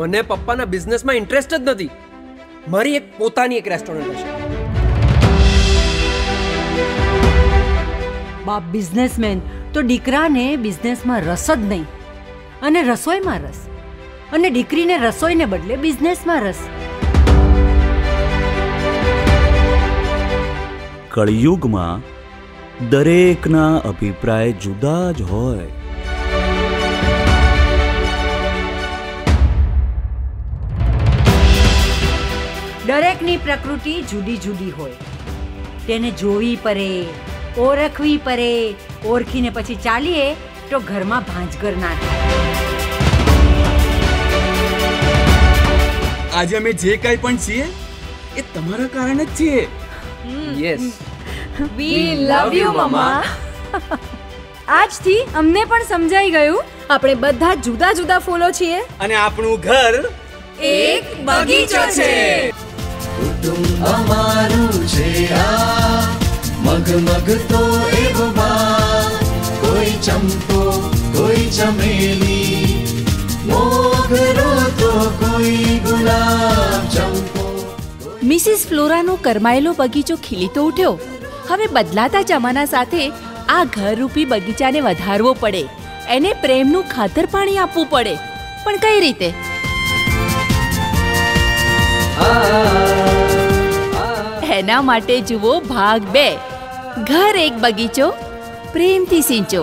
મને પપ્પાના બિઝનેસમાં ઇન્ટરેસ્ટ જ નથી. મારી એક પોતાની એક રેસ્ટોરન્ટ હશે. બાપ બિઝનેસમેન તો દીકરાને બિઝનેસમાં રસ જ નહીં. અને રસોઈમાં રસ. અને દીકરીને રસોઈને બદલે બિઝનેસમાં રસ. કળિયુગમાં દરેકના અભિપ્રાય જુદા જ હોય. દરેકની પ્રકૃતિ જુદી જુદી હોય. તેને જોવી પડે ઓળખવી પડે ઓળખીને પછી ચાલીએ તો ઘરમાં ભાંજગર ના થાય. આજે અમે જે કંઈ પણ છીએ એ તમારા કારણે જ છીએ. Yes we love you mamma આજથી અમને પણ સમજાઈ ગયું આપણે બધા જુદા જુદા ફૂલો છીએ. અને આપણું ઘર એક બગીચો છે. અમારું છે આ. મગમગ તો એવો બા કોઈ ચંપો, કોઈ ચમેલી. મોગરો તો કોઈ ગુલાબ ચંપો. મિસિસ ફ્લોરાનો કરમાયેલો બગીચો ખીલી તો ઉઠ્યો. હવે બદલાતા જમાના સાથે આ ઘરરૂપી બગીચાને વધારવો પડે. એને પ્રેમનું ખાતર પાણી આપવું પડે. પણ કઈ રીતે? એના માટે જુઓ ભાગ બે. ઘર એક બગીચો પ્રેમથી સિંચો.